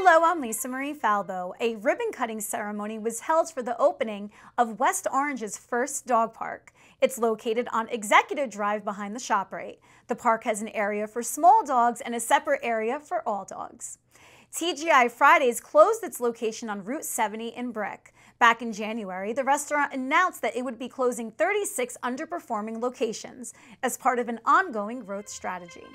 Hello, I'm Lisa Marie Falbo. A ribbon cutting ceremony was held for the opening of West Orange's first dog park. It's located on Executive Drive behind the ShopRite. The park has an area for small dogs and a separate area for all dogs. TGI Fridays closed its location on Route 70 in Brick. Back in January, the restaurant announced that it would be closing 36 underperforming locations as part of an ongoing growth strategy.